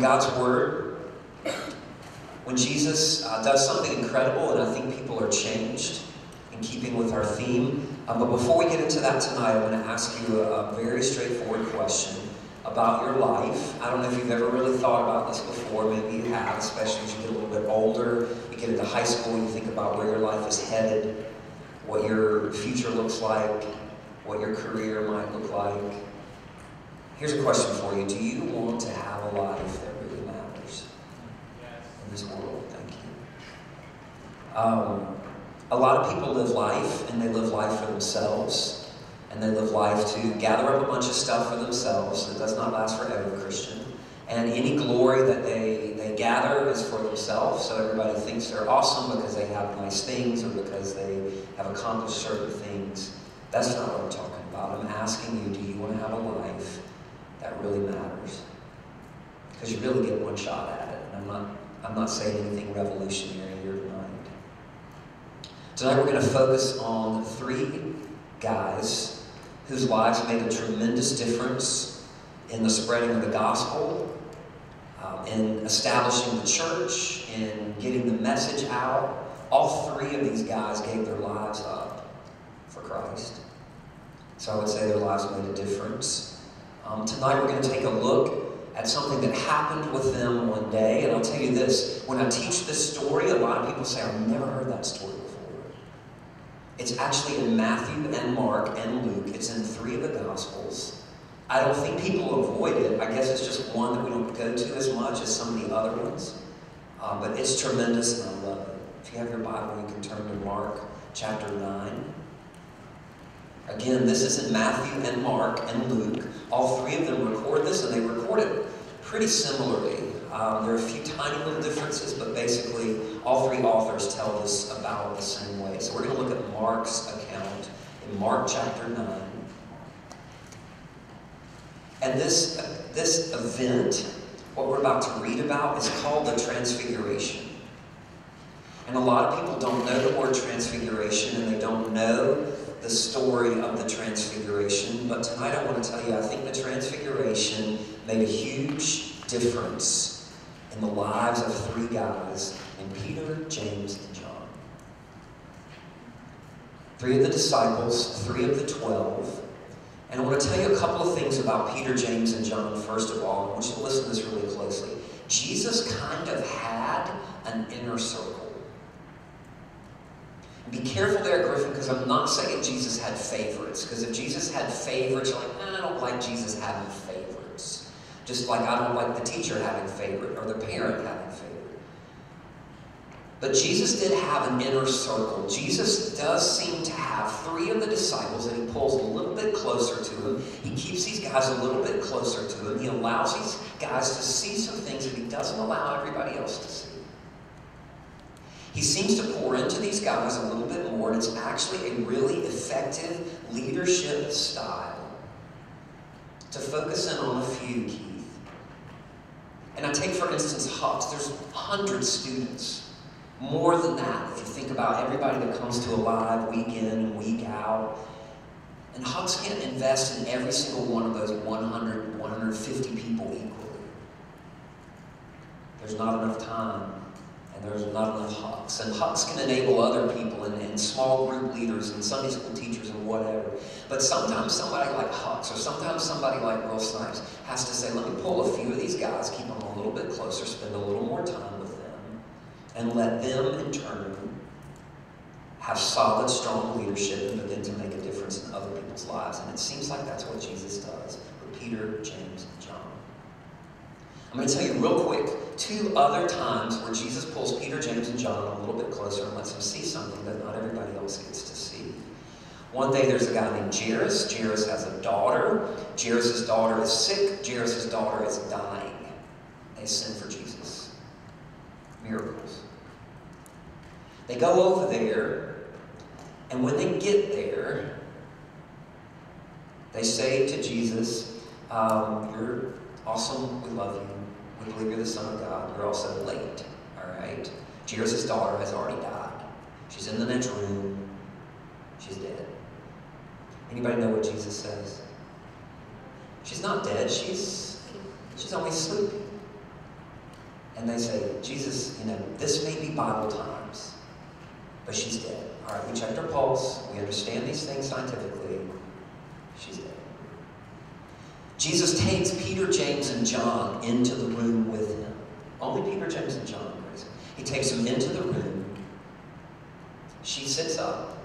God's Word. When Jesus uh, does something incredible, and I think people are changed in keeping with our theme. Um, but before we get into that tonight, I want to ask you a, a very straightforward question about your life. I don't know if you've ever really thought about this before. Maybe you have, especially as you get a little bit older. You get into high school, you think about where your life is headed, what your future looks like, what your career might look like. Here's a question for you. Do you want to have a life that really matters in this world? Thank you. Um, a lot of people live life, and they live life for themselves, and they live life to gather up a bunch of stuff for themselves. It does not last forever, Christian. And any glory that they, they gather is for themselves, so everybody thinks they're awesome because they have nice things or because they have accomplished certain things. That's not what I'm talking about. I'm asking you, do you want to have a life that really matters? Because you really get one shot at it. And I'm not, I'm not saying anything revolutionary here tonight. Tonight we're going to focus on three guys whose lives made a tremendous difference in the spreading of the gospel, um, in establishing the church, in getting the message out. All three of these guys gave their lives up for Christ. So I would say their lives made a difference. Um, tonight we're going to take a look at something that happened with them one day. And I'll tell you this when I teach this story, a lot of people say, I've never heard that story before. It's actually in Matthew and Mark and Luke, it's in three of the Gospels. I don't think people avoid it. I guess it's just one that we don't go to as much as some of the other ones. Uh, but it's tremendous and I love it. If you have your Bible, you can turn to Mark chapter 9. Again, this is in Matthew and Mark and Luke. All three of them record this, and they record it pretty similarly. Um, there are a few tiny little differences, but basically, all three authors tell this about the same way. So we're going to look at Mark's account in Mark chapter 9. And this, this event, what we're about to read about, is called the Transfiguration. And a lot of people don't know the word transfiguration and they don't know the story of the transfiguration. But tonight I want to tell you, I think the transfiguration made a huge difference in the lives of three guys named Peter, James, and John. Three of the disciples, three of the twelve. And I want to tell you a couple of things about Peter, James, and John, first of all. I want you to listen to this really closely. Jesus kind of had an inner circle. Be careful there, Griffin, because I'm not saying Jesus had favorites. Because if Jesus had favorites, you're like, I don't like Jesus having favorites. Just like I don't like the teacher having favorite or the parent having favorite. But Jesus did have an inner circle. Jesus does seem to have three of the disciples that he pulls a little bit closer to him. He keeps these guys a little bit closer to him. He allows these guys to see some things that he doesn't allow everybody else to see. He seems to pour into these guys a little bit more, and it's actually a really effective leadership style to focus in on a few, Keith. And I take, for instance, Hucks. There's 100 students more than that, if you think about everybody that comes to Alive week in and week out, and Hucks can't invest in every single one of those 100, 150 people equally. There's not enough time, and there's not enough Hucks. And Hucks can enable other people and, and small group leaders and Sunday school teachers and whatever. But sometimes somebody like Hucks or sometimes somebody like Will Snipes has to say, let me pull a few of these guys, keep them a little bit closer, spend a little more time with them, and let them in turn have solid, strong leadership and begin to make a difference in other people's lives. And it seems like that's what Jesus does with Peter, James, and John. I'm going to tell you real quick two other times where Jesus pulls Peter, James, and John a little bit closer and lets them see something that not everybody else gets to see. One day there's a guy named Jairus. Jairus has a daughter. Jairus' daughter is sick. Jairus' daughter is dying. They send for Jesus. Miracles. They go over there, and when they get there, they say to Jesus, um, You're awesome, we love you, believe you're the Son of God, you're also late, all right? Jairus' daughter has already died. She's in the next room, she's dead. Anybody know what Jesus says? She's not dead, she's, she's only sleeping. And they say, Jesus, you know, this may be Bible times but she's dead. All right, we checked her pulse. We understand these things scientifically. Jesus takes Peter, James, and John into the room with him. Only Peter, James, and John. He takes them into the room. She sits up.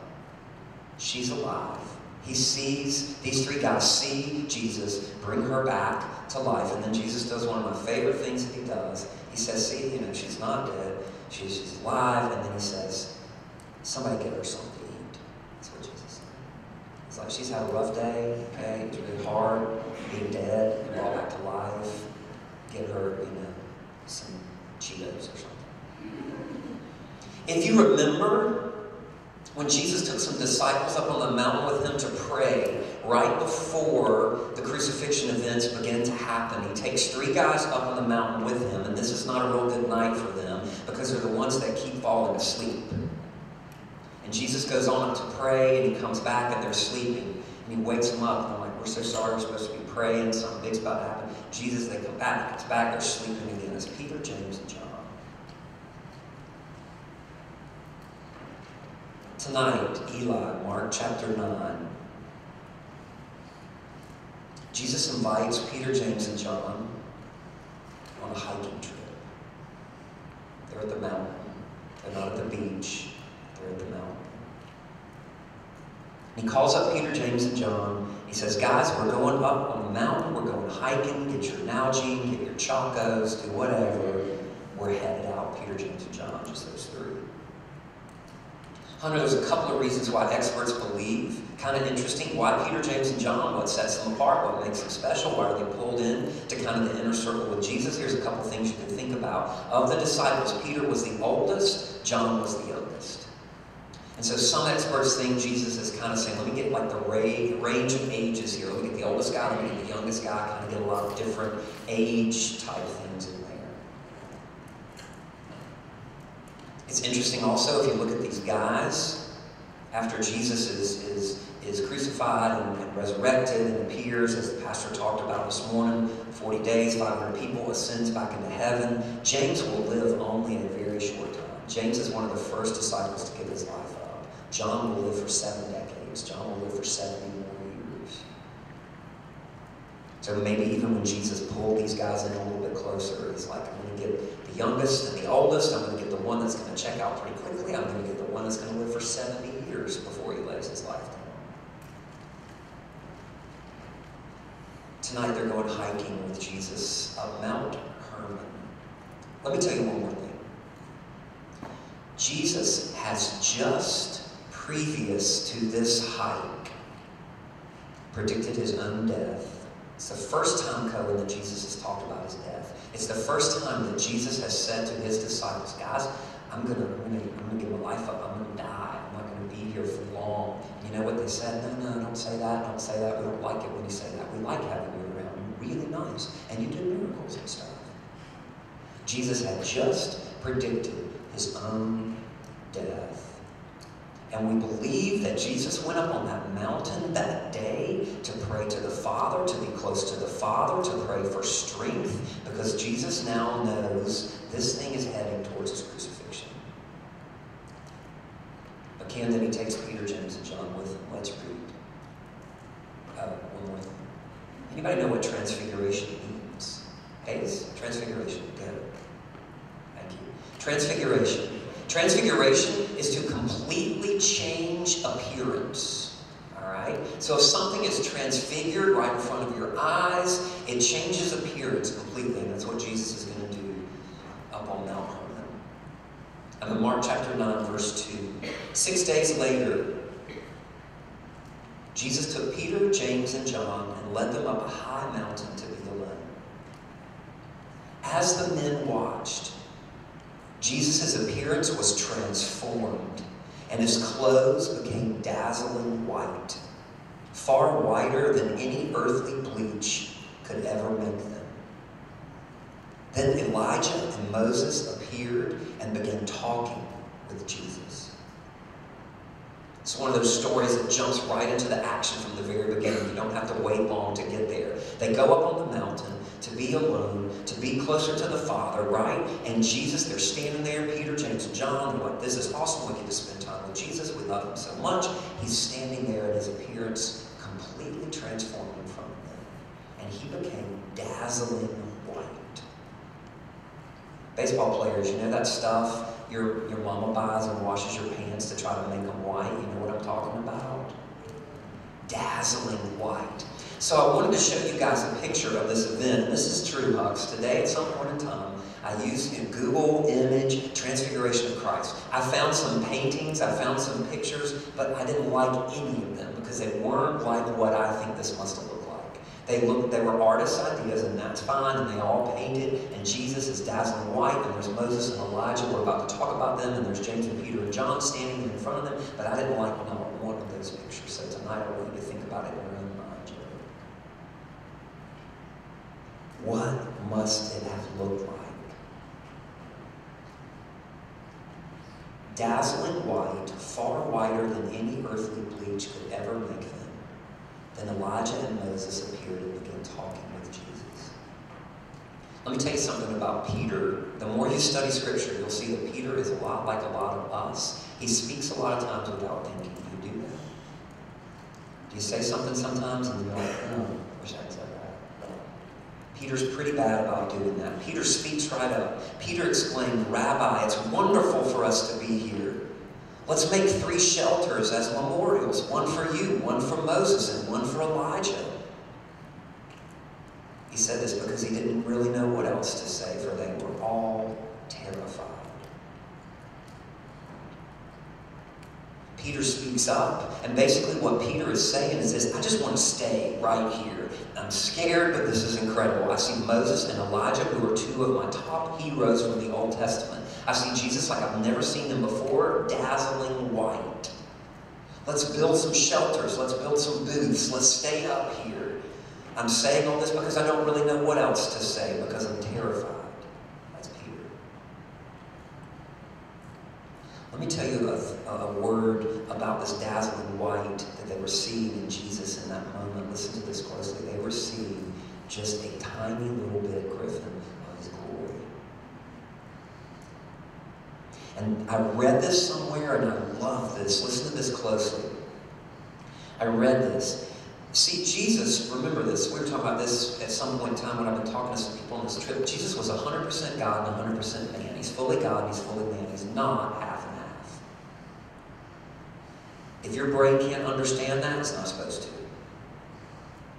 She's alive. He sees, these three guys see Jesus bring her back to life. And then Jesus does one of my favorite things that he does. He says, See, you know, she's not dead. She's, she's alive. And then he says, Somebody get her something to eat. That's what Jesus said. It's like she's had a rough day, okay? It's really hard being dead and brought back to life. Get her, you know, some Cheetos or something. If you remember when Jesus took some disciples up on the mountain with him to pray, right before the crucifixion events begin to happen, he takes three guys up on the mountain with him, and this is not a real good night for them because they're the ones that keep falling asleep. And Jesus goes on to pray, and he comes back, and they're sleeping. And he wakes them up, and I'm like, we're so sorry, we're supposed to be praying, something big's about to happen. Jesus, they come back, it's back, they're sleeping again. It's Peter, James, and John. Tonight, Eli, Mark chapter 9. Jesus invites Peter, James, and John on a hiking trip. They're at the mountain. They're not at the beach. They're at the mountain. He calls up Peter, James, and John. He says, Guys, we're going up on the mountain. We're going hiking. Get your Nalgene, get your Chacos, do whatever. We're headed out. Peter, James, and John, just those three. Hunter, there's a couple of reasons why experts believe. Kind of interesting. Why Peter, James, and John? What sets them apart? What makes them special? Why are they pulled in to kind of the inner circle with Jesus? Here's a couple of things you can think about. Of the disciples, Peter was the oldest, John was the youngest. And so some experts think Jesus is kind of saying, let me get like the range of ages here. Let me get the oldest guy, let me get the youngest guy, kind of get a lot of different age type things in there. It's interesting also if you look at these guys, after Jesus is, is, is crucified and, and resurrected and appears, as the pastor talked about this morning, 40 days, 500 people, ascends back into heaven. James will live only a very short time. James is one of the first disciples to give his life. John will live for seven decades. John will live for 70 more years. So maybe even when Jesus pulled these guys in a little bit closer, he's like, I'm going to get the youngest and the oldest. I'm going to get the one that's going to check out pretty quickly. I'm going to get the one that's going to live for 70 years before he lays his life down. Tonight they're going hiking with Jesus up Mount Hermon. Let me tell you one more thing. Jesus has just previous to this hike predicted his own death. It's the first time, Cohen, that Jesus has talked about his death. It's the first time that Jesus has said to his disciples, guys, I'm gonna, I'm gonna, I'm gonna give my life up. I'm gonna die. I'm not gonna be here for long. You know what they said? No, no, don't say that. Don't say that. We don't like it when you say that. We like having you around. You're really nice, and you do miracles and stuff. Jesus had just predicted his own death. And we believe that Jesus went up on that mountain that day to pray to the Father, to be close to the Father, to pray for strength, because Jesus now knows this thing is heading towards his crucifixion. But can then he takes Peter, James, and John with him. Let's read. Uh, one more thing. Anybody know what transfiguration means? Hayes? Transfiguration. Good. Thank you. Transfiguration. Transfiguration is to completely change appearance. All right? So if something is transfigured right in front of your eyes, it changes appearance completely. And that's what Jesus is going to do up on Mount Hermon. And in Mark chapter 9, verse 2. Six days later, Jesus took Peter, James, and John and led them up a high mountain to be alone. As the men watched, Jesus' appearance was transformed, and his clothes became dazzling white, far whiter than any earthly bleach could ever make them. Then Elijah and Moses appeared and began talking with Jesus. It's one of those stories that jumps right into the action from the very beginning. You don't have to wait long to get there. They go up on the mountain to be alone, to be closer to the Father, right? And Jesus, they're standing there, Peter, James, and John. They're like, this is awesome. We get to spend time with Jesus. We love him so much. He's standing there, and his appearance completely transformed in front of them. And he became dazzling. Baseball players, you know that stuff your, your mama buys and washes your pants to try to make them white? You know what I'm talking about? Dazzling white. So I wanted to show you guys a picture of this event. This is true, Hucks. Today, at some point in time, I used Google image transfiguration of Christ. I found some paintings, I found some pictures, but I didn't like any of them because they weren't like what I think this must have looked. They looked, they were artists' ideas, and that's fine, and they all painted, and Jesus is dazzling white, and there's Moses and Elijah. We're about to talk about them, and there's James and Peter and John standing in front of them, but I didn't like not one of those pictures. So tonight I want you to think about it in your own mind. What must it have looked like? Dazzling white, far whiter than any earthly bleach could ever make. Then Elijah and Moses appeared and began talking with Jesus. Let me tell you something about Peter. The more you study Scripture, you'll see that Peter is a lot like a lot of us. He speaks a lot of times without thinking. Do you do that? Do you say something sometimes and you're like, oh, I wish I had said that? Peter's pretty bad about doing that. Peter speaks right up. Peter exclaimed, Rabbi, it's wonderful for us to be here. Let's make three shelters as memorials one for you, one for Moses, and one for Elijah. He said this because he didn't really know what else to say, for they were all terrified. Peter speaks up, and basically what Peter is saying is this I just want to stay right here. I'm scared, but this is incredible. I see Moses and Elijah, who are two of my top heroes from the Old Testament. I see Jesus like I've never seen him before, dazzling white. Let's build some shelters. Let's build some booths. Let's stay up here. I'm saying all this because I don't really know what else to say because I'm terrified. That's Peter. Let me tell you a, a word about this dazzling white that they were seeing in Jesus in that moment. Listen to this closely. They were seeing just a tiny little bit, of Griffin, of his glory. And I read this somewhere and I love this. Listen to this closely. I read this. See, Jesus, remember this, we were talking about this at some point in time when I've been talking to some people on this trip. Jesus was 100% God and 100% man. He's fully God he's fully man. He's not half and half. If your brain can't understand that, it's not supposed to.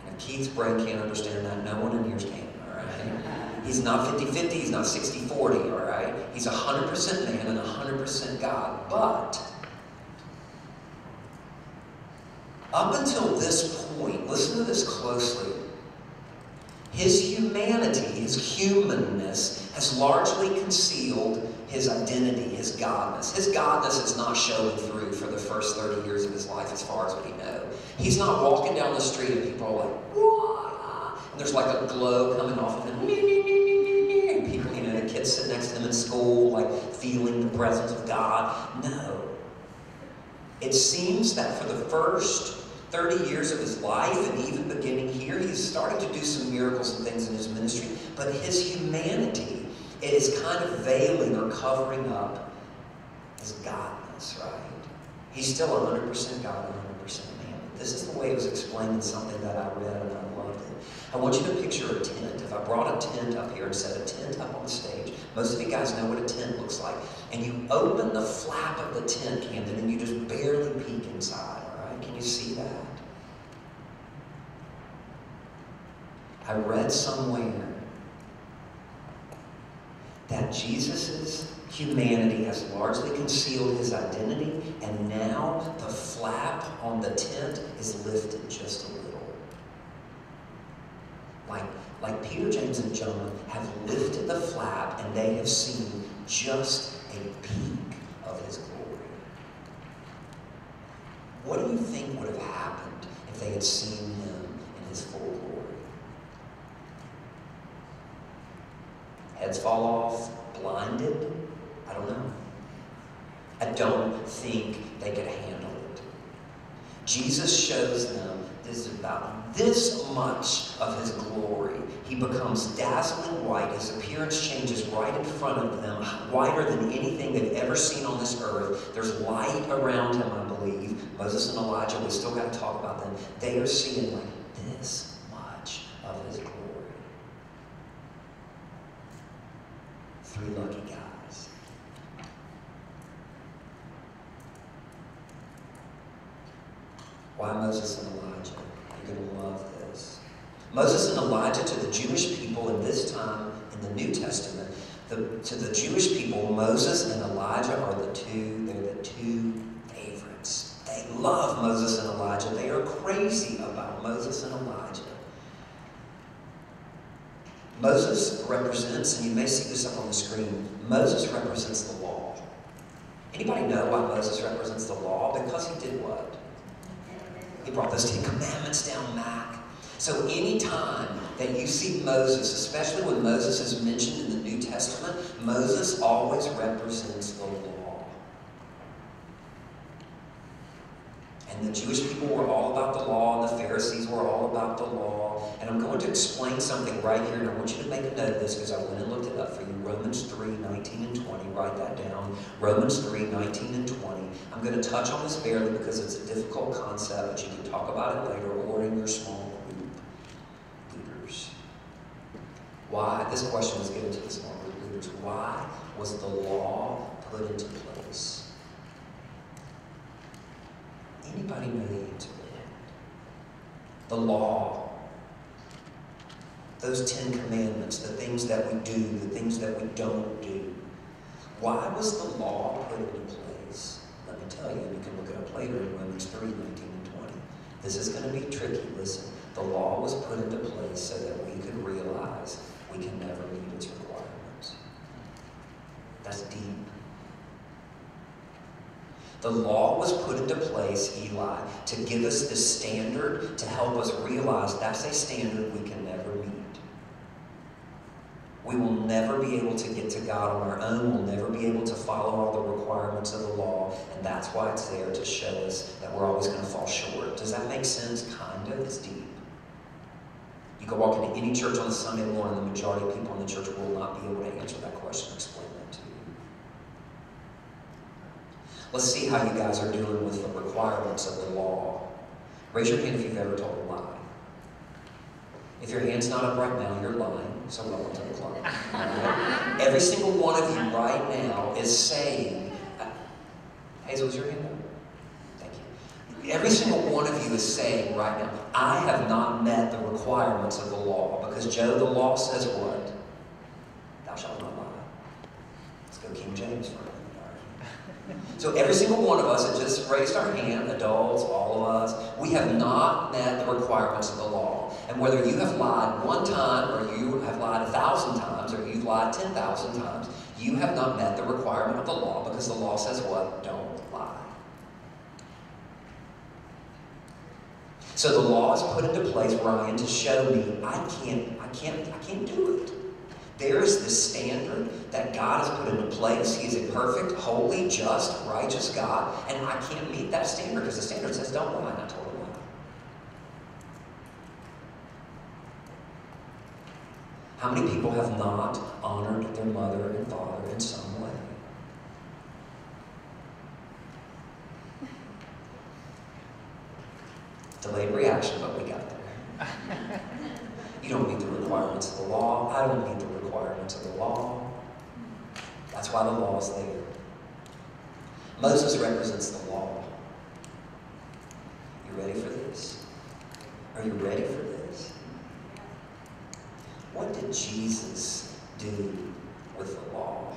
And if Keith's brain can't understand that. No one in yours can, all right? He's not 50 50, he's not 60 40, all right? He's 100% man and 100% God. But up until this point, listen to this closely. His humanity, his humanness, has largely concealed his identity, his godness. His godness is not showing through for the first 30 years of his life, as far as we know. He's not walking down the street and people are like, Wah! There's like a glow coming off of him. And people, you know, the kids sit next to him in school, like feeling the presence of God. No. It seems that for the first 30 years of his life, and even beginning here, he's starting to do some miracles and things in his ministry. But his humanity is kind of veiling or covering up his godness, right? He's still 100% God and 100% man. This is the way it was explained in something that I read I want you to picture a tent. If I brought a tent up here and set a tent up on the stage, most of you guys know what a tent looks like. And you open the flap of the tent, Camden, and you just barely peek inside, all right? Can you see that? I read somewhere that Jesus' humanity has largely concealed his identity, and now the flap on the tent is lifted just a little. Like, Peter, James, and John have lifted the flap and they have seen just a peek of his glory. What do you think would have happened if they had seen him in his full glory? Heads fall off, blinded? I don't know. I don't think they could handle it. Jesus shows them is about this much of his glory. He becomes dazzling white. His appearance changes right in front of them, whiter than anything they've ever seen on this earth. There's light around him, I believe. Moses and Elijah, we still got to talk about them. They are seeing like this much of his glory. Three lucky guys. Why Moses and Elijah? You're going to love this. Moses and Elijah to the Jewish people in this time in the New Testament, the, to the Jewish people, Moses and Elijah are the two, they're the two favorites. They love Moses and Elijah. They are crazy about Moses and Elijah. Moses represents, and you may see this up on the screen, Moses represents the law. Anybody know why Moses represents the law? Because he did what? He brought those Ten Commandments down back. So anytime that you see Moses, especially when Moses is mentioned in the New Testament, Moses always represents the law. And the Jewish people were all about the law, and the Pharisees were all about the law. And I'm going to explain something right here, and I want you to make a note of this because I went and looked it up for you. Romans 3, 19 and 20. Write that down. Romans 3, 19 and 20. I'm going to touch on this barely because it's a difficult concept, but you can talk about it later or in your small group leaders. Why? This question was given to the small group leaders. Why was the law put into place? Anybody that? The law. Those Ten Commandments, the things that we do, the things that we don't do. Why was the law put into place? Let me tell you, you can look it up later in Romans 3, 19 and 20. This is going to be tricky. Listen, the law was put into place so that we could realize we can never meet its requirements. That's deep. The law was put into place, Eli, to give us the standard to help us realize that's a standard we can never meet. We will never be able to get to God on our own. We'll never be able to follow all the requirements of the law, and that's why it's there to show us that we're always going to fall short. Does that make sense? Kind of. It's deep. You can walk into any church on Sunday morning, the majority of people in the church will not be able to answer that question, explain that to you. Let's see how you guys are doing with the requirements of the law. Raise your hand if you've ever told a lie. If your hand's not up right now, you're lying. So welcome to the club. Every single one of you right now is saying, uh, Hazel, is your hand up? Thank you. Every single one of you is saying right now, I have not met the requirements of the law. Because, Joe, the law says what? Thou shalt not lie. Let's go King James for minute. So, every single one of us that just raised our hand, adults, all of us, we have not met the requirements of the law. And whether you have lied one time, or you have lied a thousand times, or you've lied 10,000 times, you have not met the requirement of the law because the law says what? Don't lie. So the law is put into place, Ryan, to show me I can't, I can't, I can't do it. There is this standard that God has put into place. He is a perfect, holy, just, righteous God, and I can't meet that standard because the standard says don't lie, I told lie. How many people have not honored their mother and father in some way? Delayed reaction, but we got there. You don't meet the requirements of the law. I don't meet the requirements of the law. That's why the law is there. Moses represents the law. You ready for this? Are you ready for this? What did Jesus do with the law?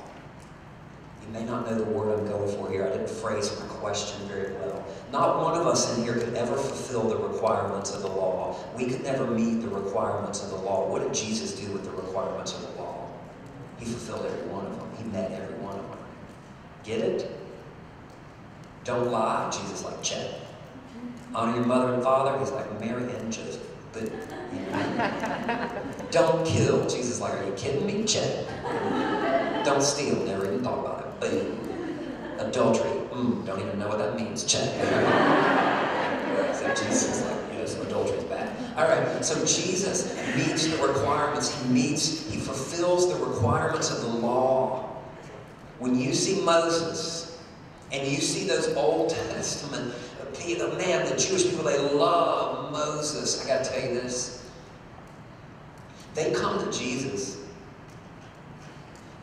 You may not know the word I'm going for here. I didn't phrase my question very well. Not one of us in here could ever fulfill the requirements of the law. We could never meet the requirements of the law. What did Jesus do with the requirements of the law? He fulfilled every one of them. He met every one of them. Get it? Don't lie. Jesus like, check. Honor your mother and father. He's like, Mary and Joseph. But, Don't kill. Jesus like, are you kidding me? Check. Don't steal. Never even thought about it. Boom. Adultery. Mm, don't even know what that means. Check. so Jesus like, yes, adultery is bad. All right, so Jesus meets the requirements. He meets, he fulfills the requirements of the law. When you see Moses and you see those Old Testament, the man, the Jewish people, they love Moses. I got to tell you this. They come to Jesus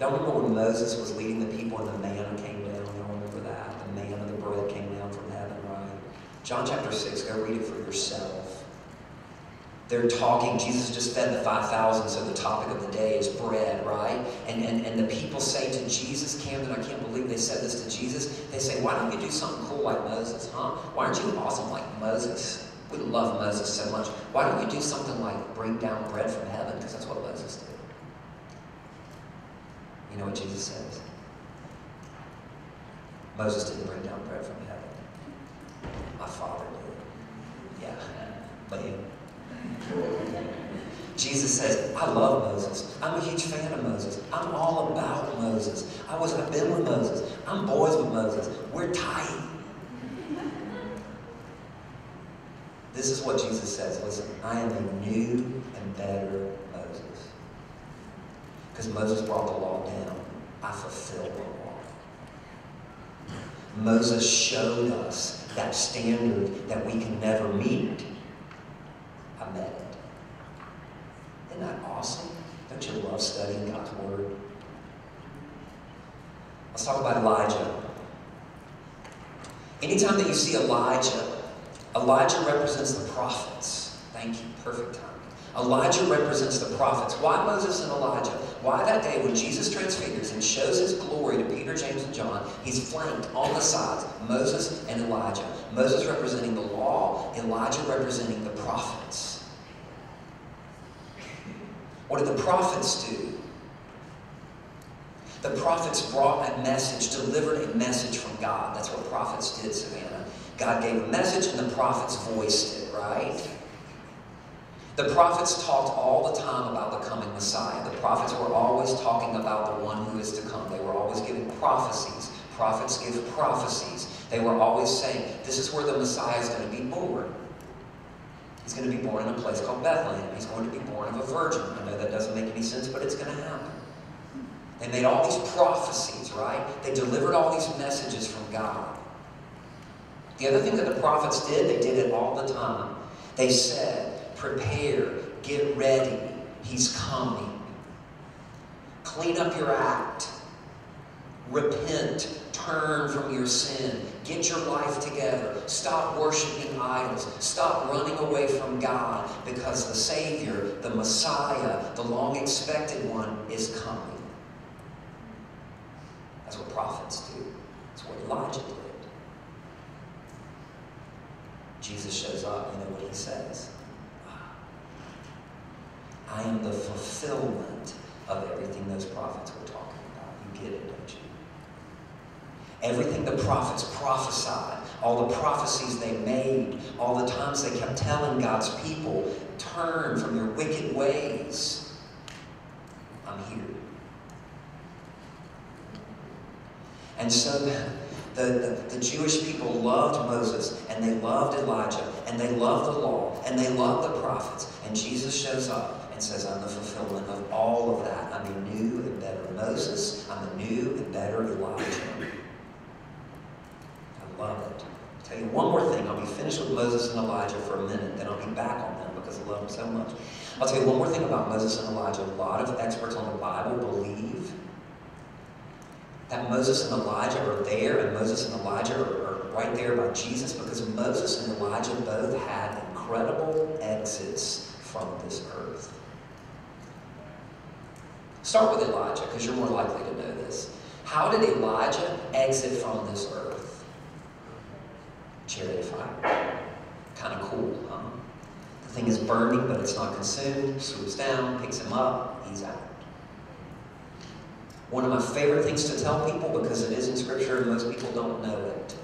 Y'all remember when Moses was leading the people and the manna came down? Y'all remember that? The manna, the bread came down from heaven, right? John chapter 6, go read it for yourself. They're talking, Jesus just fed the 5,000, so the topic of the day is bread, right? And, and, and the people say to Jesus, Camden, I can't believe they said this to Jesus. They say, why don't you do something cool like Moses, huh? Why aren't you awesome like Moses? We love Moses so much. Why don't you do something like bring down bread from heaven? Because that's what Moses did. You know what Jesus says? Moses didn't bring down bread from heaven. My Father did. Yeah, but you. Jesus says, I love Moses. I'm a huge fan of Moses. I'm all about Moses. I was, I've been with Moses. I'm boys with Moses. We're tight. This is what Jesus says. Listen, I am a new and better Moses. because Moses brought the law down. I fulfilled the law. Moses showed us that standard that we can never meet. Met. Isn't that awesome? Don't you love studying God's Word? Let's talk about Elijah. Anytime that you see Elijah, Elijah represents the prophets. Thank you. Perfect time. Elijah represents the prophets. Why Moses and Elijah? Why that day when Jesus transfigures and shows his glory to Peter, James, and John, he's flanked on the sides, Moses and Elijah. Moses representing the law, Elijah representing the prophets. What did the prophets do? The prophets brought a message, delivered a message from God. That's what prophets did, Savannah. God gave a message and the prophets voiced it, right? The prophets talked all the time about the coming Messiah. The prophets were always talking about the one who is to come. They were always giving prophecies. Prophets give prophecies. They were always saying, this is where the Messiah is going to be born. He's going to be born in a place called Bethlehem. He's going to be born of a virgin. I know that doesn't make any sense, but it's going to happen. They made all these prophecies, right? They delivered all these messages from God. The other thing that the prophets did, they did it all the time. They said, Prepare. Get ready. He's coming. Clean up your act. Repent. Turn from your sin. Get your life together. Stop worshiping idols. Stop running away from God because the Savior, the Messiah, the long expected one is coming. That's what prophets do. That's what Elijah did. Jesus shows up, you know what he says? I am the fulfillment of everything those prophets were talking about. You get it, don't you? Everything the prophets prophesied, all the prophecies they made, all the times they kept telling God's people, turn from your wicked ways. I'm here. And so the, the, the, Jewish people loved Moses, and they loved Elijah, and they loved the law, and they loved the prophets. And Jesus shows up and says, I'm the fulfillment of all of that. I'm a new and better Moses. I'm a new and better Elijah. Love it. I'll tell you one more thing. I'll be finished with Moses and Elijah for a minute, then I'll be back on them because I love them so much. I'll tell you one more thing about Moses and Elijah. A lot of experts on the Bible believe that Moses and Elijah are there, and Moses and Elijah are, are right there by Jesus because Moses and Elijah both had incredible exits from this earth. Start with Elijah, because you're more likely to know this. How did Elijah exit from this earth? Chariot fire. Kind of cool, huh? The thing is burning, but it's not consumed. Swoops down, picks him up, he's out. One of my favorite things to tell people, because it is in Scripture and most people don't know it.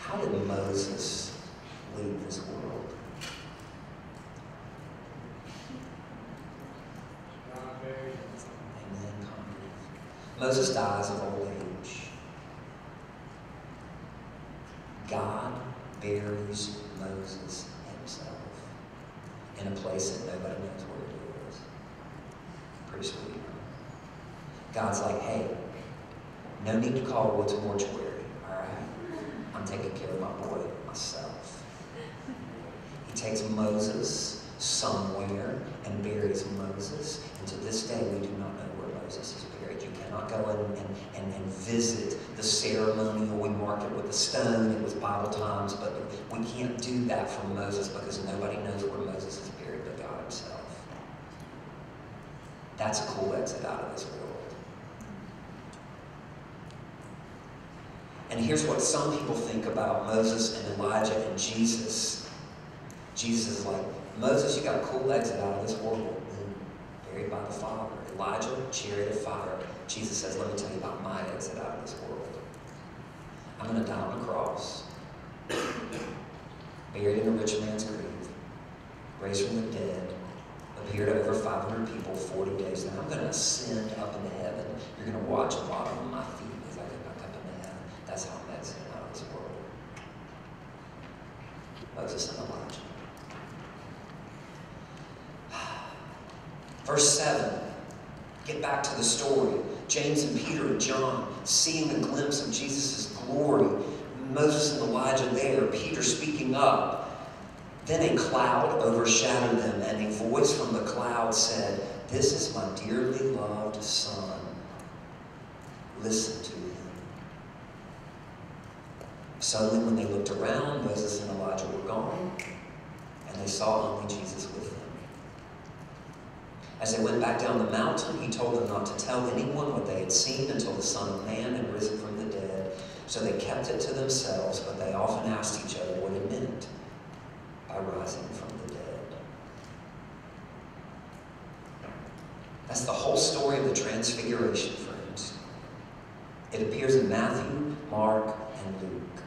How did Moses leave this world? Amen. Moses dies of old age. God buries Moses himself in a place that nobody knows where it is. Pretty sweet. God's like, hey, no need to call Woods Mortuary, all right? I'm taking care of my boy myself. He takes Moses somewhere and buries Moses. And to this day, we do not know where Moses is Go in and, and, and visit the ceremonial. We mark it with a stone. It was Bible times, but we can't do that for Moses because nobody knows where Moses is buried but God himself. That's a cool exit out of this world. And here's what some people think about Moses and Elijah and Jesus. Jesus is like, Moses, you got a cool exit out of this world, buried by the Father. Elijah, chariot of fire. Jesus says, let me tell you about my exit out of this world. I'm going to die on the cross, buried in a rich man's grave, raised from the dead, appear to over 500 people 40 days. And I'm going to ascend up into heaven. You're going to watch the bottom of my feet as I go back up into heaven. That's how I'm exiting out of this world. Moses and Elijah. Verse 7. Get back to the story. James and Peter and John seeing the glimpse of Jesus' glory. Moses and Elijah there, Peter speaking up. Then a cloud overshadowed them, and a voice from the cloud said, This is my dearly loved Son. Listen to him. Suddenly, when they looked around, Moses and Elijah were gone, and they saw only Jesus with them. As they went back down the mountain, he told them not to tell anyone what they had seen until the Son of Man had risen from the dead. So they kept it to themselves, but they often asked each other what it meant by rising from the dead. That's the whole story of the Transfiguration, friends. It appears in Matthew, Mark, and Luke.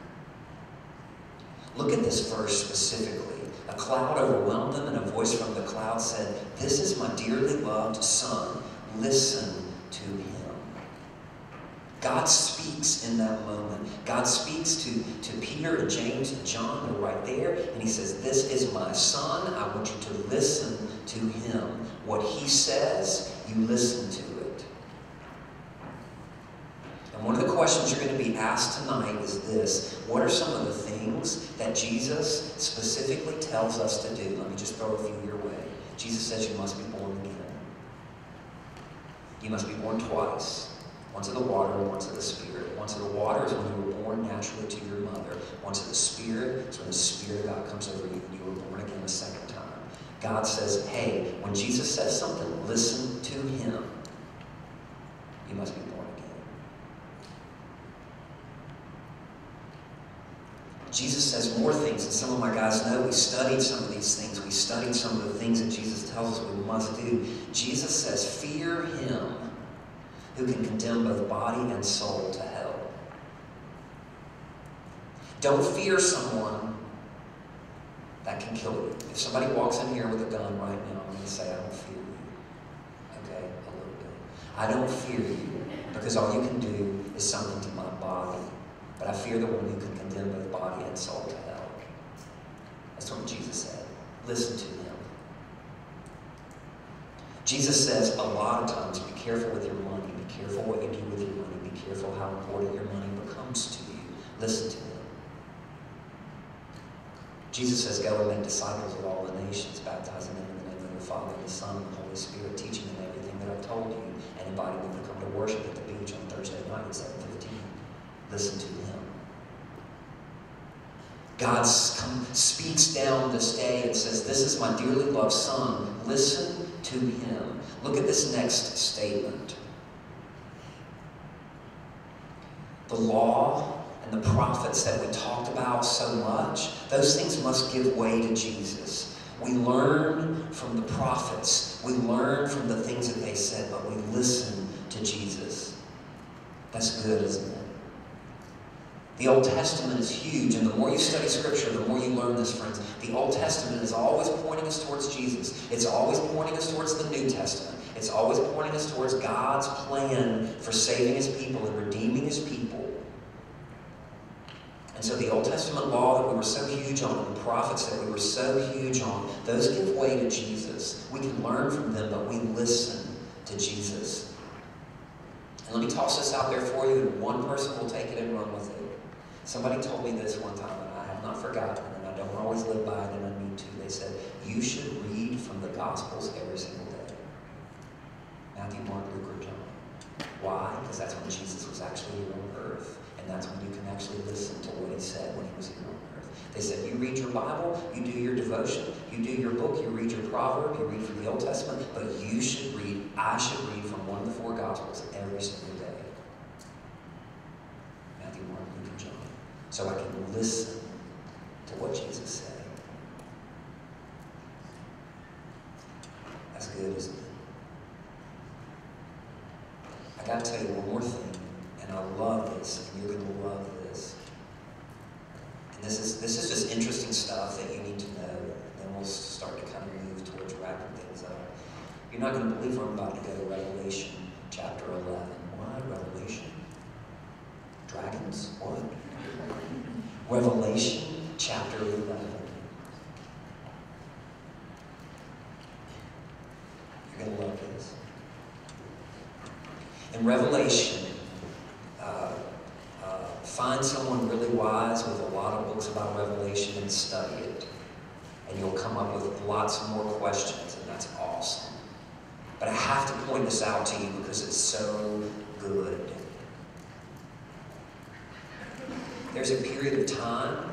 Look at this verse specifically. A cloud overwhelmed them, and a voice from the cloud said, This is my dearly loved Son. Listen to him. God speaks in that moment. God speaks to, to Peter and James and John, they're right there, and he says, This is my son. I want you to listen to him. What he says, you listen to. And one of the questions you're going to be asked tonight is this What are some of the things that Jesus specifically tells us to do? Let me just throw a few your way. Jesus says you must be born again. You must be born twice. Once of the water once of the Spirit. Once of the water is when you were born naturally to your mother. Once of the Spirit is when the Spirit of God comes over you and you were born again a second time. God says, hey, when Jesus says something, listen to him. You must be born again. Jesus says more things than some of my guys know. We studied some of these things. We studied some of the things that Jesus tells us we must do. Jesus says, fear him who can condemn both body and soul to hell. Don't fear someone that can kill you. If somebody walks in here with a gun right now, I'm going to say, I don't fear you. Okay, a little bit. I don't fear you because all you can do is something to my body. But I fear the one who can condemn both body and soul to hell. That's what Jesus said. Listen to him. Jesus says a lot of times, be careful with your money. Be careful what you do with your money. Be careful how important your money becomes to you. Listen to him. Jesus says, Go and make disciples of all the nations, baptizing them in the name of the Father, the Son, and the Holy Spirit, teaching them everything that I've told you, and inviting them to come to worship at the beach on Thursday night at 7.15. Listen to him. God speaks down this day and says, This is my dearly loved Son. Listen to him. Look at this next statement. The law and the prophets that we talked about so much, those things must give way to Jesus. We learn from the prophets. We learn from the things that they said, but we listen to Jesus. That's good, isn't it? The Old Testament is huge, and the more you study Scripture, the more you learn this, friends. The Old Testament is always pointing us towards Jesus. It's always pointing us towards the New Testament. It's always pointing us towards God's plan for saving His people and redeeming His people. And so the Old Testament law that we were so huge on, and the prophets that we were so huge on, those give way to Jesus. We can learn from them, but we listen to Jesus. And let me toss this out there for you, and one person will take it and run with it. Somebody told me this one time, and I have not forgotten, and I don't always live by it, and I need to. They said, You should read from the Gospels every single day Matthew, Mark, Luke, or John. Why? Because that's when Jesus was actually here on earth. And that's when you can actually listen to what he said when he was here on earth. They said, you read your Bible, you do your devotion, you do your book, you read your proverb, you read from the Old Testament, but you should read, I should read from one of the four Gospels every single day. Matthew, Mark. So I can listen to what Jesus said. That's good, isn't it? I got to tell you one more thing. And I love this, and you're going to love this. And this is, this is just interesting stuff that you need to know. and Then we'll start to kind of move towards wrapping things up. You're not going to believe where I'm about to go to Revelation chapter 11. Why Revelation? Dragons? What? Revelation chapter 11. You're going to love this. In Revelation, uh, uh, Find someone really wise with a lot of books about Revelation and study it. And you'll come up with lots more questions, and that's awesome. But I have to point this out to you because it's so good. There's a period of time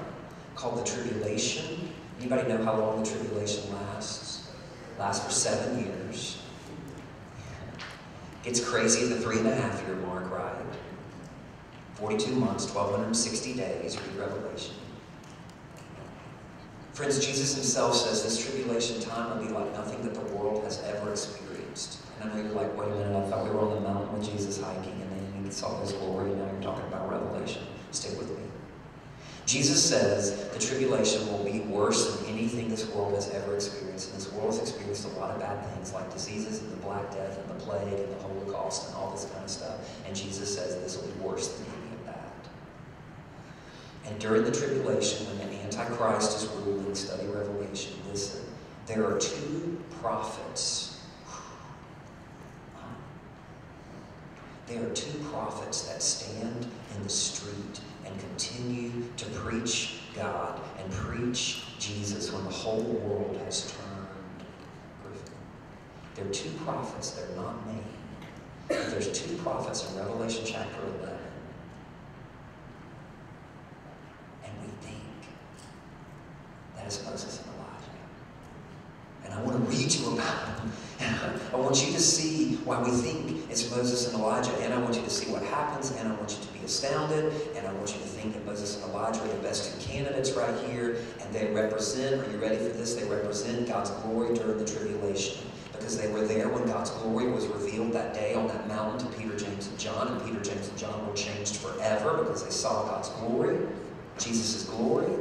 called the tribulation. Anybody know how long the tribulation lasts? Lasts for seven years. Gets crazy at the three and a half year mark, right? 42 months, 1,260 days, read Revelation. Friends, Jesus himself says this tribulation time will be like nothing that the world has ever experienced. And I know you're like, wait a minute, I thought we were on the mountain with Jesus hiking and then he saw his glory and now you're talking about Revelation. Stick with me. Jesus says the tribulation will be worse than anything this world has ever experienced. And this world has experienced a lot of bad things like diseases and the Black Death and the plague and the Holocaust and all this kind of stuff. And Jesus says this will be worse than any of that. and during the tribulation, when the Antichrist is ruling, study Revelation, listen, there are two prophets. There are two prophets that stand in the street continue to preach God and preach Jesus when the whole world has turned. There are two prophets, they're not named. there's two prophets in Revelation chapter 11. And we think that is Moses and Elijah. And I want to read you about them. I want you to see why we think it's Moses and Elijah, and I want you to see what happens, and I want you to astounded, and I want you to think that Moses and Elijah are the best two candidates right here, and they represent, are you ready for this? They represent God's glory during the tribulation because they were there when God's glory was revealed that day on that mountain to Peter, James, and John. And Peter, James, and John were changed forever because they saw God's glory, Jesus' glory.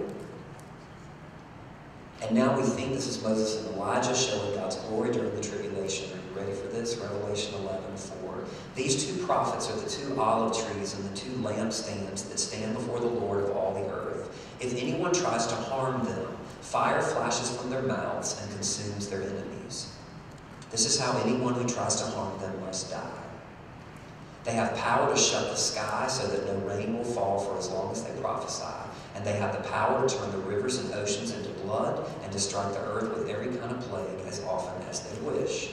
And now we think this is Moses and Elijah showing God's glory during the tribulation. Are you ready for this? Revelation 11 4. These two prophets are the two olive trees and the two lampstands that stand before the Lord of all the earth. If anyone tries to harm them, fire flashes from their mouths and consumes their enemies. This is how anyone who tries to harm them must die. They have power to shut the sky so that no rain will fall for as long as they prophesy. And they have the power to turn the rivers and oceans into blood and to strike the earth with every kind of plague as often as they wish.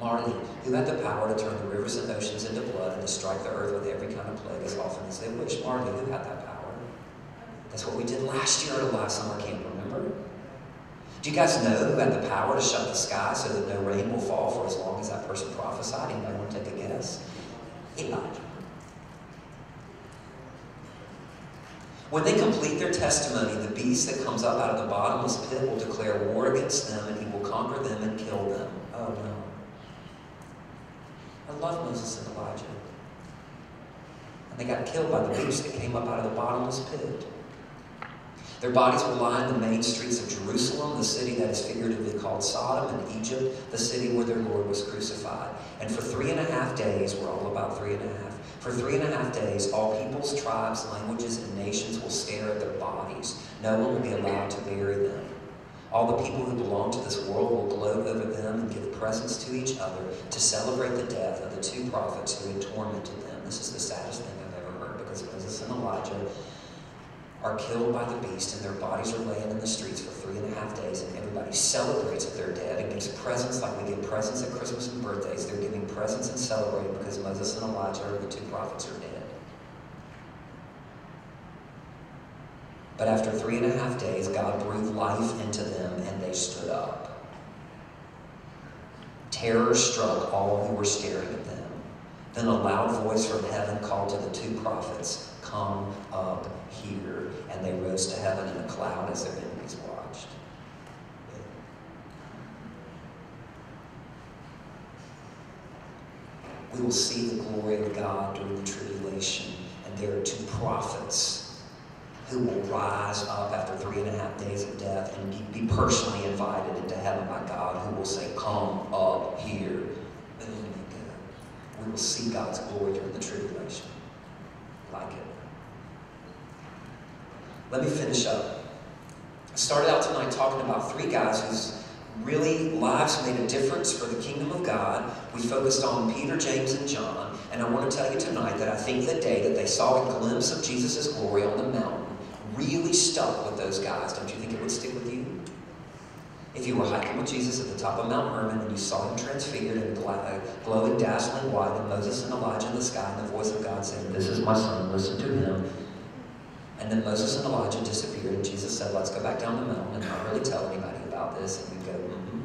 Marley, who had the power to turn the rivers and oceans into blood and to strike the earth with every kind of plague as often as they wish. Marley, who had that power? That's what we did last year at last summer camp, remember? Do you guys know who had the power to shut the sky so that no rain will fall for as long as that person prophesied? Anybody want to take a guess? Elijah. When they complete their testimony, the beast that comes up out of the bottomless pit will declare war against them and he will conquer them and kill them. Oh no. I love Moses and Elijah. And they got killed by the beast that came up out of the bottomless pit. Their bodies will in the main streets of Jerusalem, the city that is figuratively called Sodom, and Egypt, the city where their Lord was crucified. And for three and a half days, we're all about three and a half, for three and a half days, all peoples, tribes, languages, and nations will stare at their bodies. No one will be allowed to bury them. All the people who belong to this world will gloat over them and give presents to each other to celebrate the death of the two prophets who had tormented them. This is the saddest thing I've ever heard because Moses and Elijah are killed by the beast and their bodies are laying in the streets for three and a half days and everybody celebrates that they're dead and gives presents like we give presents at Christmas and birthdays. They're giving presents and celebrating because Moses and Elijah, the two prophets, are dead. But after three and a half days, God breathed life into them and they stood up. Terror struck all who were staring at them. Then a loud voice from heaven called to the two prophets, Come up here. And they rose to heaven in a cloud as their enemies watched. We will see the glory of God during the tribulation. And there are two prophets who will rise up after three and a half days of death and be personally invited into heaven by God, who will say, Come up here. And We will see God's glory during the tribulation. Like it. Let me finish up. I started out tonight talking about three guys whose really lives made a difference for the kingdom of God. We focused on Peter, James, and John. And I want to tell you tonight that I think the day that they saw a glimpse of Jesus' glory on the mountain really stuck with those guys. Don't you think it would stick with you? If you were hiking with Jesus at the top of Mount Hermon and you saw him transfigured and glowing, dazzling white, and Moses and Elijah in the sky, and the voice of God saying, This is my son, listen to him. And then Moses and Elijah disappeared, and Jesus said, Let's go back down the mountain and not really tell anybody about this. And we go, mm-hmm.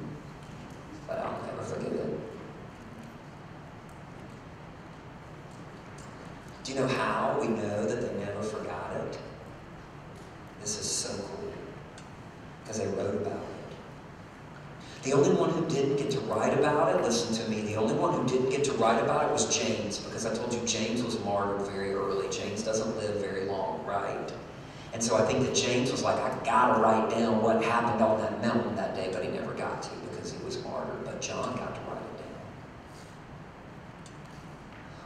But I'll never forget it. Do you know how we know that they never forgot it? This is so cool. Because I wrote about it. The only one who didn't get to write about it, listen to me, the only one who didn't get to write about it was James, because I told you James was martyred very early. James doesn't live very long, right? And so I think that James was like, I gotta write down what happened on that mountain that day, but he never got to because he was martyred. But John got to write it down.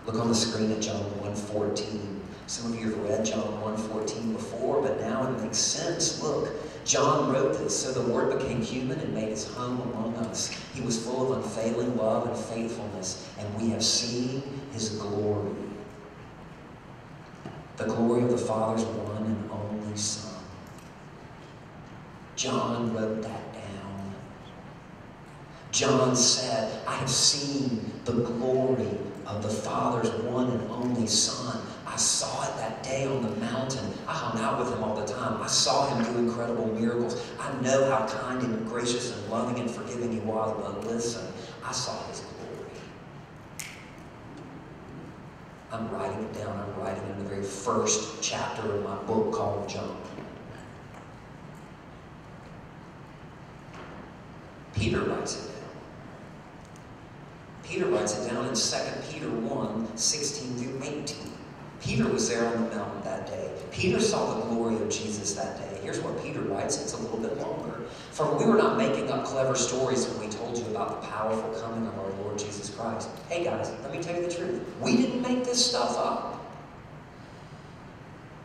Look on the screen at John 1.14. Some of you have read John 1.14 before, but now it makes sense. Look, John wrote this, so the Word became human and made his home among us. He was full of unfailing love and faithfulness, and we have seen his glory. The glory of the Father's one and only Son. John wrote that down. John said, I have seen the glory of the Father's one and only Son. I saw it that day on the mountain. I hung out with him all the time. I saw him do incredible miracles. I know how kind and gracious and loving and forgiving he was, but listen, I saw his glory. I'm writing it down. I'm writing it in the very first chapter of my book called John. Peter writes it down. Peter writes it down in 2 Peter 1 16 through 18. Peter was there on the mountain that day. Peter saw the glory of Jesus that day. Here's what Peter writes, it's a little bit longer. For we were not making up clever stories when we told you about the powerful coming of our Lord Jesus Christ. Hey guys, let me tell you the truth. We didn't make this stuff up.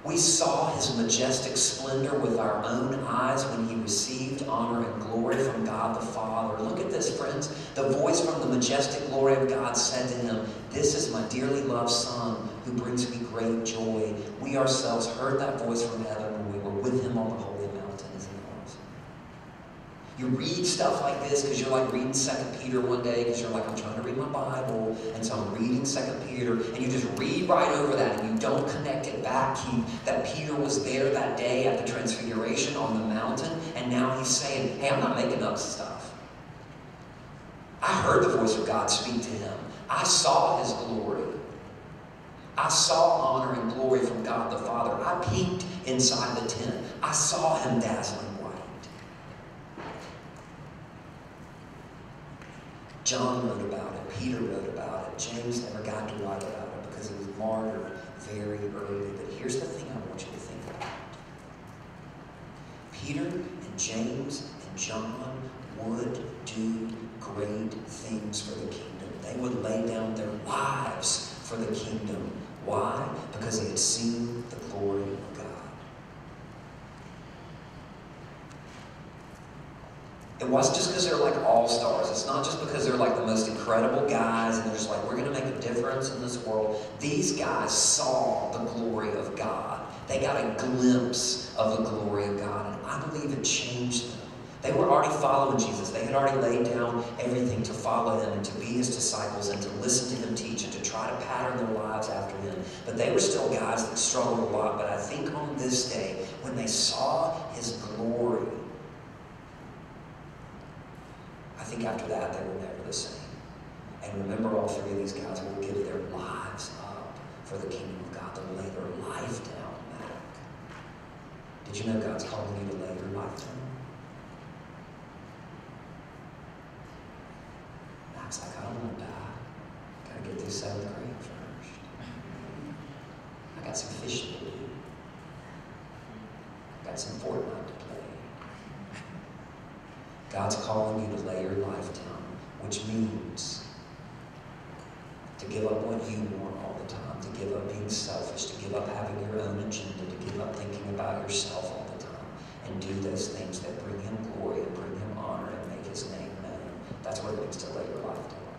We saw his majestic splendor with our own eyes when he received honor and glory from God the Father. Look at this, friends. The voice from the majestic glory of God said to him, This is my dearly loved Son who brings me great joy. We ourselves heard that voice from heaven when we were with him on the holy mountain. Isn't it awesome? You read stuff like this because you're like reading Second Peter one day because you're like, I'm trying to read my Bible, and so I'm reading Second Peter, and you just read right over that and you don't connect it back. He, that Peter was there that day at the Transfiguration on the mountain, and now he's saying, Hey, I'm not making up stuff. I heard the voice of God speak to him. I saw his glory. I saw honor and glory from God the Father. I peeked inside the tent. I saw him dazzling John wrote about it, Peter wrote about it, James never got to write about it because he was martyred very early. But here's the thing I want you to think about Peter and James and John would do great things for the kingdom. They would lay down their lives for the kingdom. Why? Because they had seen the glory of God. It wasn't just because they're like all stars. It's not just because they're like the most incredible guys and they're just like, we're going to make a difference in this world. These guys saw the glory of God. They got a glimpse of the glory of God, and I believe it changed them. They were already following Jesus. They had already laid down everything to follow him and to be his disciples and to listen to him teach and to try to pattern their lives after him. But they were still guys that struggled a lot. But I think on this day, when they saw his glory, I think after that, they were never the same. And remember, all three of these guys will give their lives up for the kingdom of God. They'll lay their life down back. Did you know God's calling you to lay your life down? Max, like, I don't want to die. Got to get through seventh grade first. I got some fishing to do. I got some Fortnite. God's calling you to lay your life down, which means to give up what you want all the time, to give up being selfish, to give up having your own agenda, to give up thinking about yourself all the time, and do those things that bring Him glory and bring Him honor and make His name known. That's what it means to lay your life down.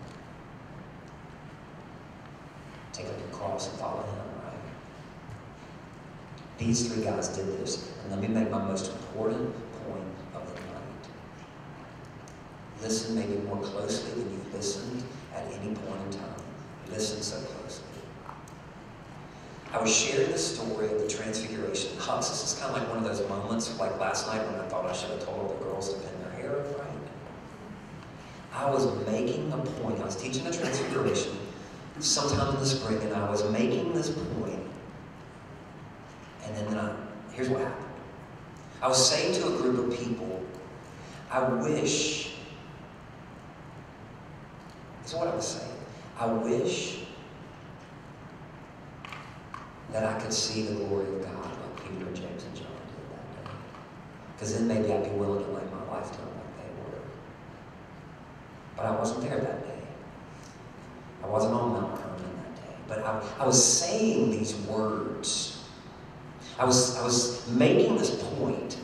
Take up your cross and follow Him, right? These three guys did this, and let me make my most important point Listen maybe more closely than you've listened at any point in time. Listen so closely. I was sharing the story of the Transfiguration. Hucks, this is kind of like one of those moments, like last night when I thought I should have told all the girls to pin their hair up right. I was making a point. I was teaching the Transfiguration sometime in the spring, and I was making this point, and then, then I, here's what happened. I was saying to a group of people, I wish that's what I was saying. I wish that I could see the glory of God like Peter, James, and John did that day. Because then maybe I'd be willing to lay my life down like they were. But I wasn't there that day. I wasn't on Mount Hermon that day. But I, I was saying these words. I was, I was making this point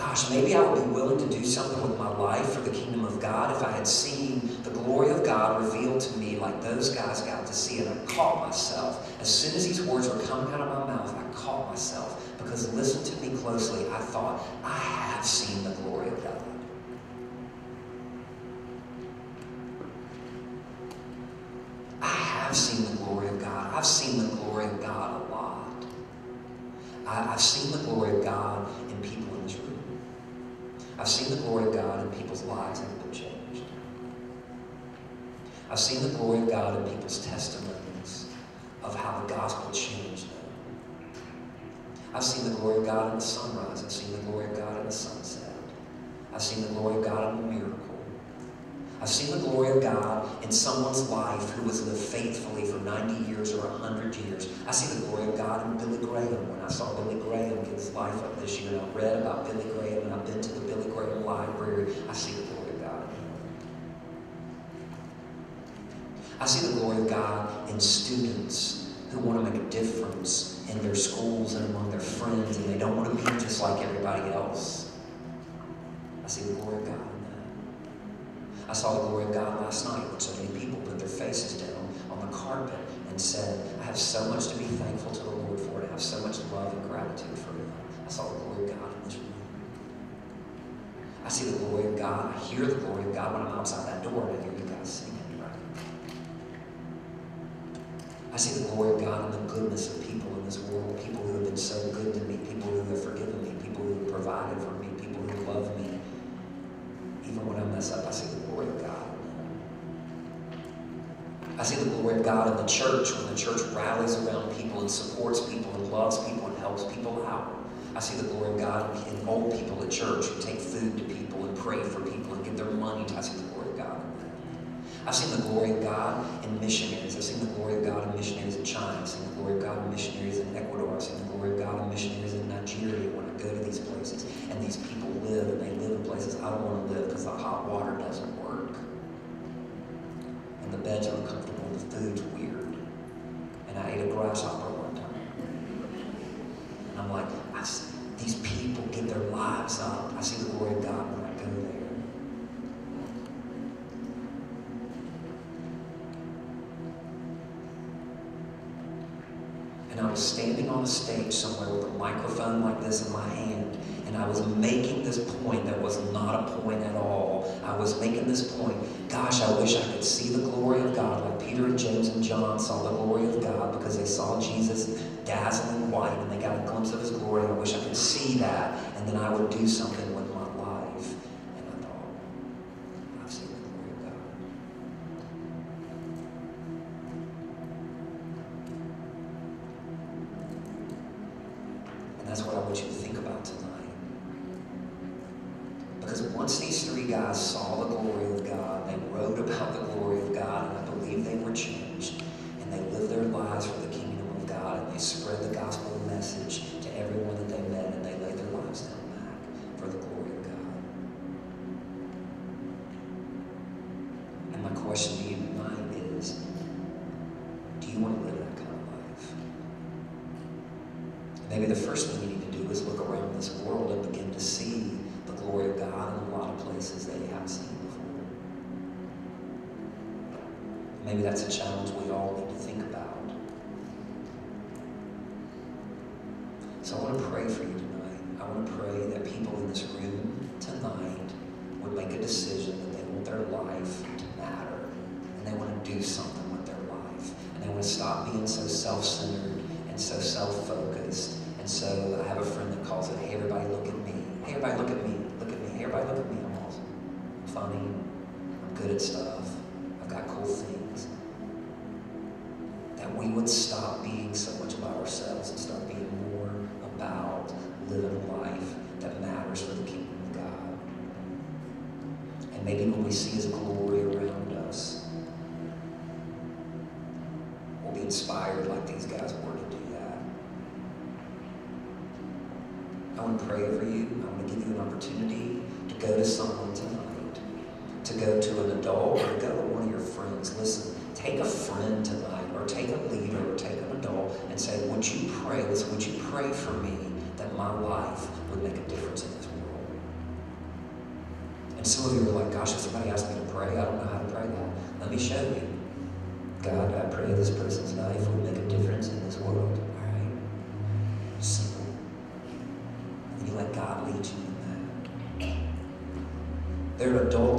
gosh, maybe I would be willing to do something with my life for the kingdom of God if I had seen glory of God revealed to me like those guys got to see, and I caught myself. As soon as these words were coming out of my mouth, I caught myself because listen to me closely. I thought, I have seen the glory of God. I have seen the glory of God. I've seen the glory of God a lot. I, have seen the I've seen the glory of God in people's testimonies of how the gospel changed them. I've seen the glory of God in the sunrise. I've seen the glory of God in the sunset. I've seen the glory of God in the miracle. I've seen the glory of God in someone's life who has lived faithfully for 90 years or 100 years. I see the glory of God in Billy Graham. When I saw Billy Graham give his life up this year, and I read about Billy Graham, and I've been to the Billy Graham Library, I see the I see the glory of God in students who want to make a difference in their schools and among their friends, and they don't want to be just like everybody else. I see the glory of God in that. I saw the glory of God last night when so many people put their faces down on the carpet and said, I have so much to be thankful to the Lord for, and I have so much love and gratitude for Him. I saw the glory of God in this room. I see the glory of God. I hear the glory of God when I'm outside that door and I hear you guys singing. I see the glory of God in the goodness of people in this world, people who have been so good to me, people who have forgiven me, people who have provided for me, people who love me. Even when I mess up, I see the glory of God. I see the glory of God in the church when the church rallies around people and supports people and loves people and helps people out. I see the glory of God in old people at church who take food to people and pray for people and give their money to. I see the glory of God in that. I've seen the glory of God in missionaries. I've seen the glory of God in missionaries in China. I've seen the glory of God in missionaries in Ecuador. I've seen the glory of God in missionaries in Nigeria when I go to these places. And these people live, and they live in places I don't want to live because the hot water doesn't work. And the beds are uncomfortable, and the food's weird. And I ate a grasshopper one time. And I'm like, these people give their lives up. I see the glory of God and I was standing on a stage somewhere with a microphone like this in my hand, and I was making this point that was not a point at all. I was making this point, gosh, I wish I could see the glory of God like Peter and James and John saw the glory of God because they saw Jesus dazzling white and they got a glimpse of his glory. I wish I could see that, and then I would do something with my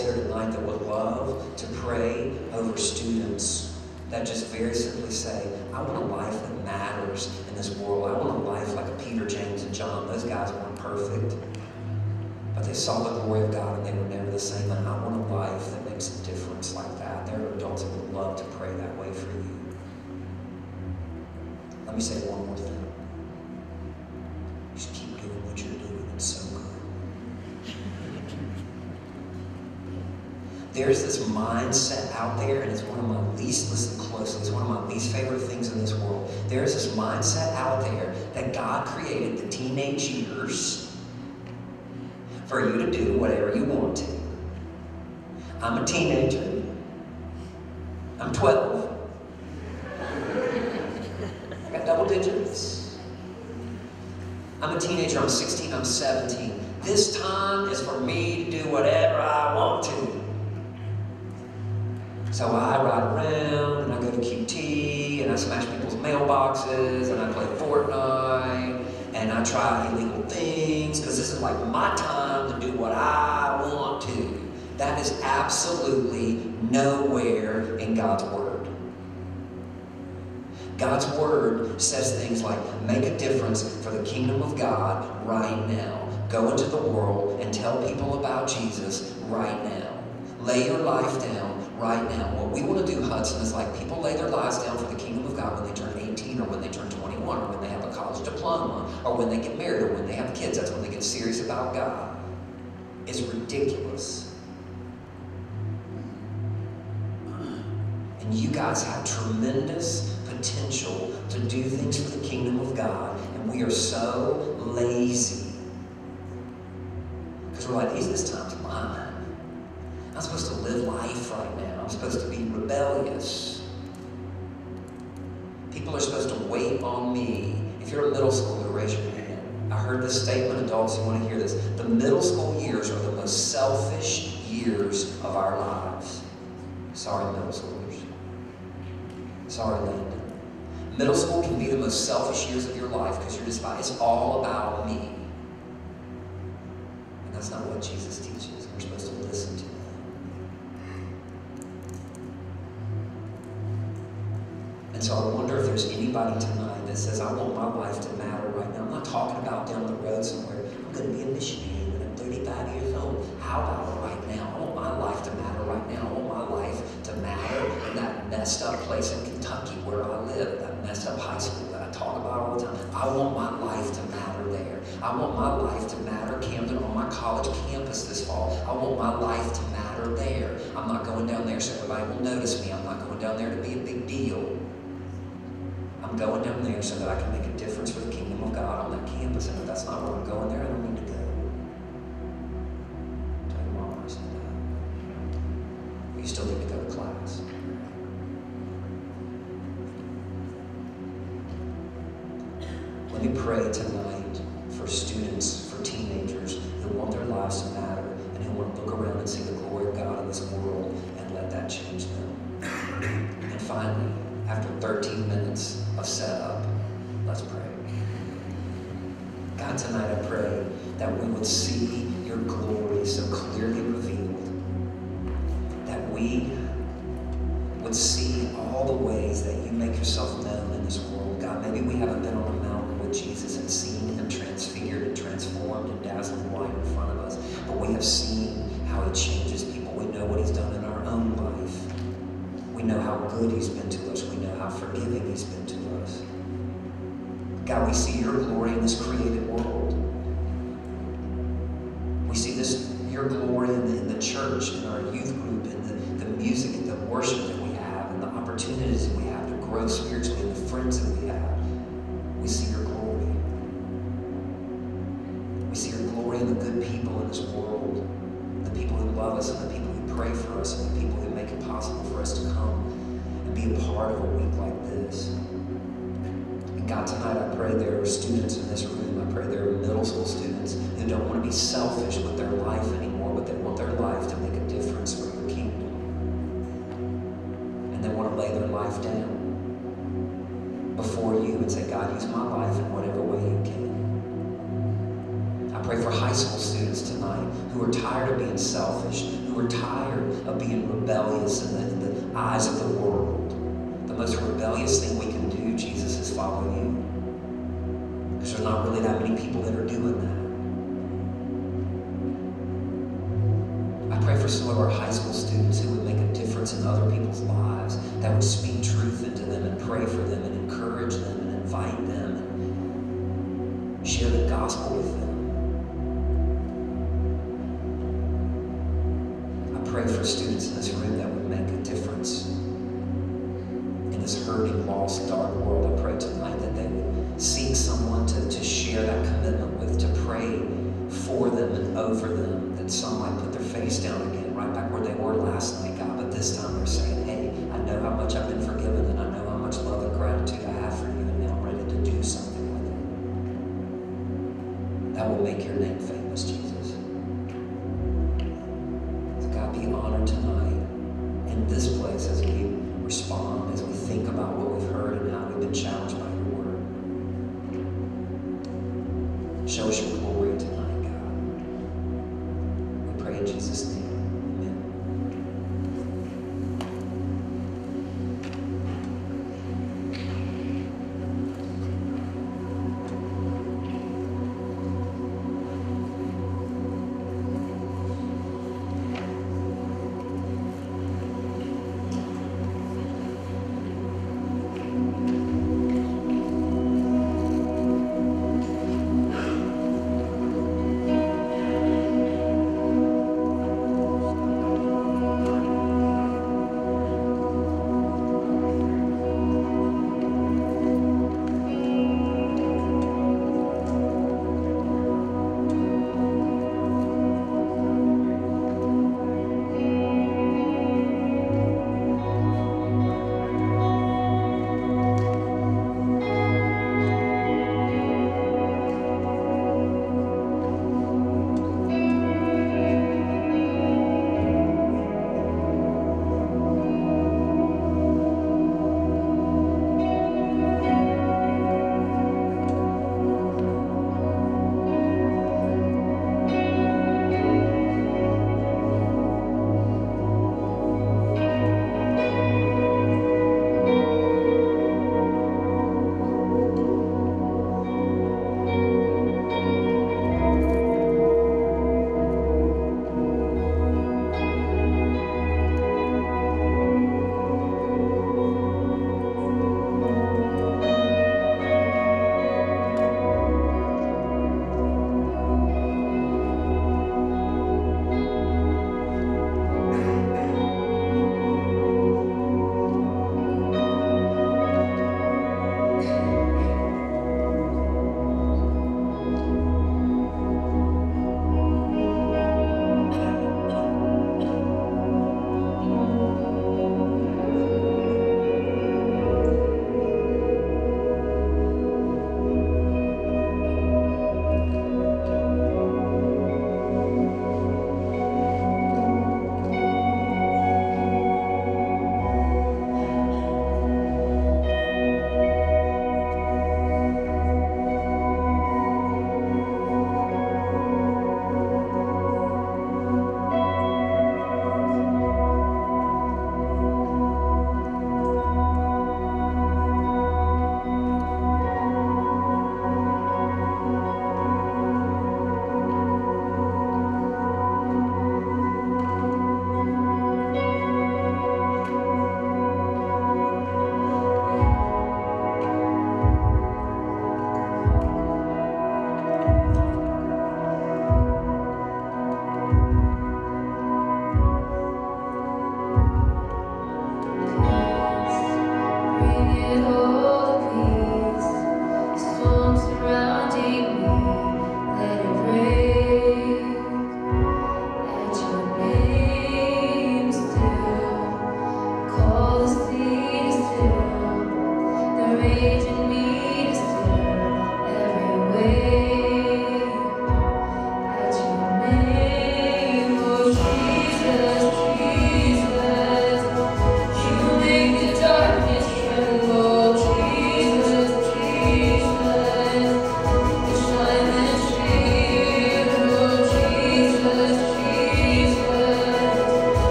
Here There's this mindset out there, and it's one of my least, listen closely, it's one of my least favorite things in this world. There's this mindset out there that God created the teenage years for you to do whatever you want to. I'm a teenager. I'm 12. I got double digits. I'm a teenager. I'm 16. I'm 17. This time is for me to do whatever I want to. So I ride around and I go to QT and I smash people's mailboxes and I play Fortnite and I try illegal things because this is like my time to do what I want to. That is absolutely nowhere in God's Word. God's Word says things like, make a difference for the kingdom of God right now. Go into the world and tell people about Jesus right now. Lay your life down right now. What we want to do, Hudson, is like people lay their lives down for the kingdom of God when they turn 18 or when they turn 21 or when they have a college diploma or when they get married or when they have kids. That's when they get serious about God. It's ridiculous. And you guys have tremendous potential to do things for the kingdom of God, and we are so lazy. Because we're like, this time's mine. I'm supposed to live life right now. I'm supposed to be rebellious. People are supposed to wait on me. If you're a middle schooler, raise your hand. I heard this statement, adults, you want to hear this. The middle school years are the most selfish years of our lives. Sorry, middle schoolers. Sorry, Landon. Middle school can be the most selfish years of your life because you're just, it's all about me. And that's not what Jesus teaches. We're supposed to listen to And so I wonder if there's anybody tonight that says, I want my life to matter right now. I'm not talking about down the road somewhere. I'm going to be a missionary when I'm 35 years old. How about right now? I want my life to matter right now. I want my life to matter in that messed up place in Kentucky where I live, that messed up high school that I talk about all the time. I want my life to matter there. I want my life to matter, Camden, on my college campus this fall. I want my life to matter there. I'm not going down there so everybody will notice me. I'm not going down there to be a big deal. I'm going down there so that I can make a difference for the kingdom of God on that campus. And if that's not where I'm going there, I don't need to go. Tell your mom I said that. You still need to go to class. Let me pray tonight for students, for teenagers who want their lives to matter and who want to look around and see the glory of God in this world and let that change them. And finally, after 13 minutes of setup, let's pray. God, tonight I pray that we would see your glory so clearly revealed, that we Jesus' name.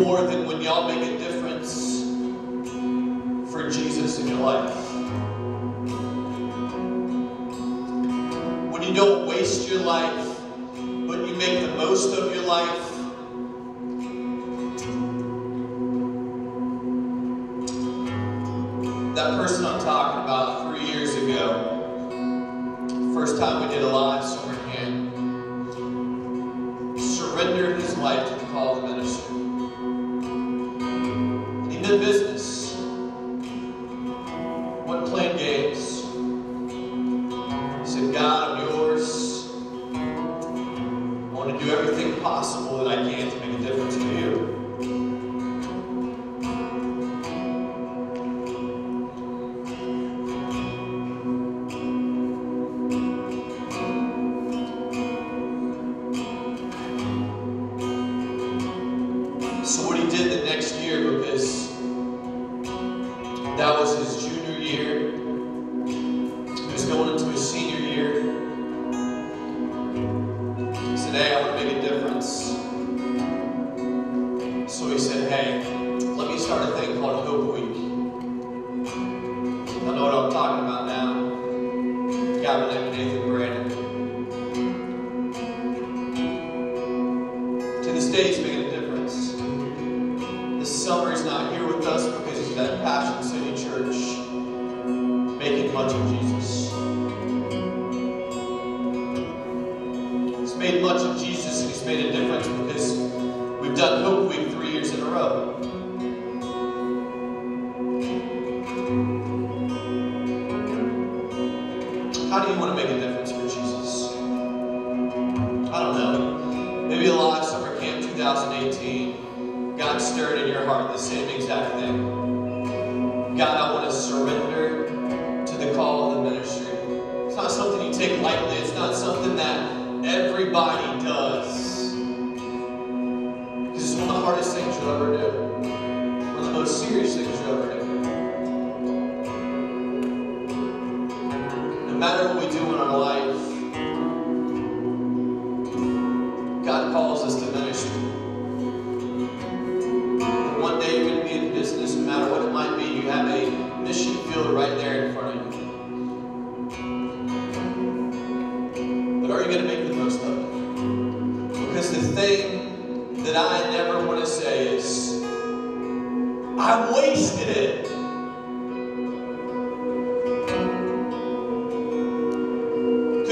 more than when y'all make a difference for Jesus in your life. When you don't waste your life, but you make the most of your life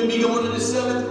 be going to the seventh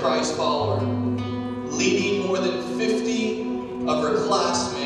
Christ follower, leading more than 50 of her classmates